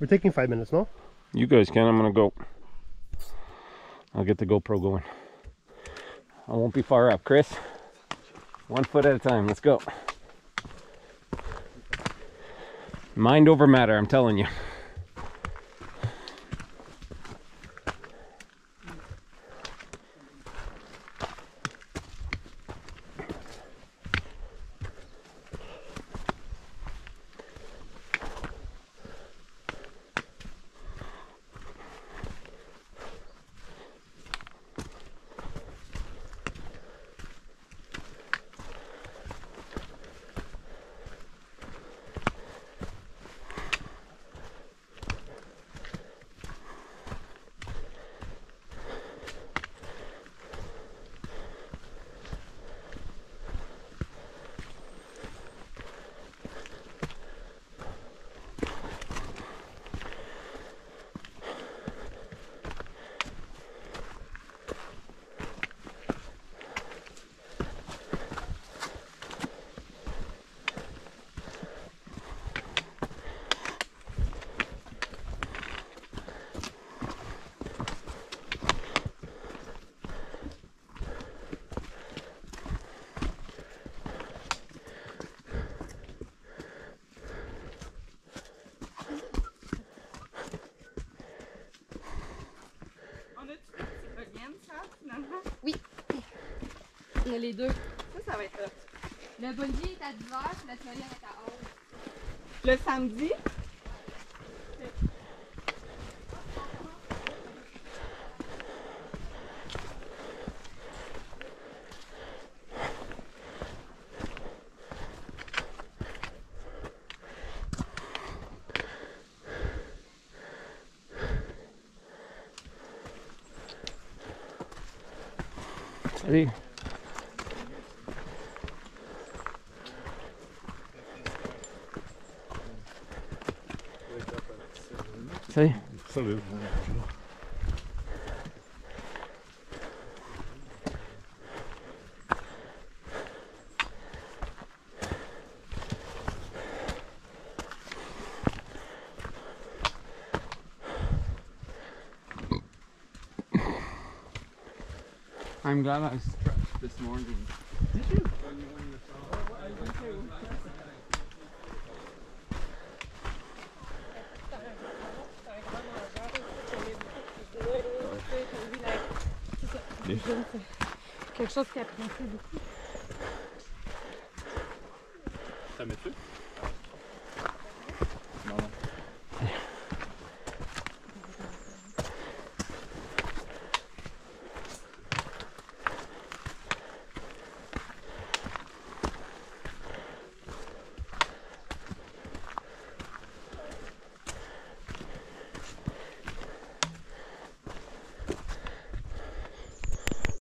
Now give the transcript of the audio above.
We're taking five minutes, no? You guys can. I'm gonna go. I'll get the GoPro going. I won't be far up, Chris. One foot at a time. Let's go. Mind over matter. I'm telling you. Ça, finalement? On a les deux. Ça, ça va être hot. Le bungee est à 10h, puis la est à 11 Le samedi, Ali. Isso aí. Isso aí. I'm glad I stretched this morning. Quelque chose qui apprécie beaucoup. T'as mis dessus?